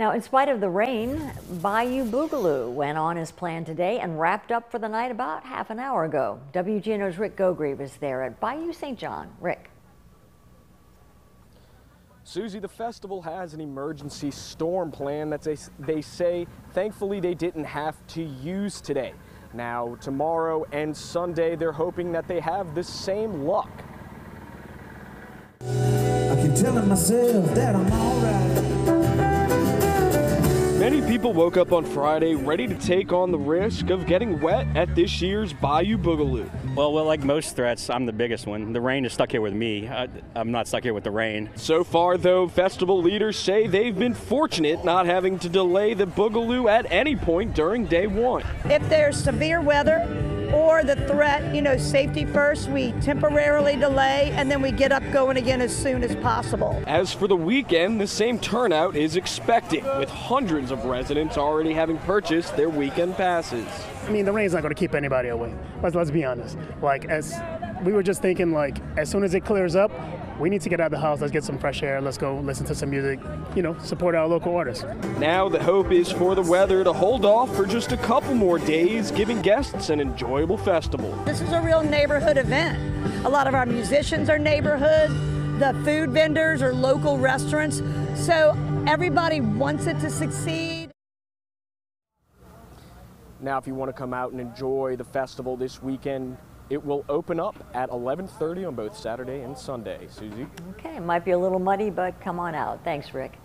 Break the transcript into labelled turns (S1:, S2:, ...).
S1: Now, in spite of the rain, Bayou Boogaloo went on as planned today and wrapped up for the night about half an hour ago. WGNO's Rick Gogrieve is there at Bayou St. John. Rick.
S2: Susie, the festival has an emergency storm plan that they, they say thankfully they didn't have to use today. Now, tomorrow and Sunday, they're hoping that they have the same luck.
S3: I keep telling myself that I'm alright.
S2: Many people woke up on Friday ready to take on the risk of getting wet at this year's Bayou Boogaloo.
S4: Well, well, like most threats, I'm the biggest one. The rain is stuck here with me. I, am not stuck here with the rain.
S2: So far, though, festival leaders say they've been fortunate not having to delay the Boogaloo at any point during day one.
S5: If there's severe weather, or the threat, you know, safety first, we temporarily delay and then we get up going again as soon as possible.
S2: As for the weekend, the same turnout is expected, with hundreds of residents already having purchased their weekend passes.
S6: I mean, the rain's not going to keep anybody away. Let's, let's be honest. Like, as we were just thinking, like, as soon as it clears up, we need to get out of the house. Let's get some fresh air. Let's go listen to some music. You know, support our local artists.
S2: Now the hope is for the weather to hold off for just a couple more days, giving guests an enjoyable festival.
S5: This is a real neighborhood event. A lot of our musicians are neighborhood. The food vendors are local restaurants. So everybody wants it to succeed.
S2: Now, if you want to come out and enjoy the festival this weekend, it will open up at 11:30 on both Saturday and Sunday. Susie.
S1: Okay, it might be a little muddy, but come on out. Thanks, Rick.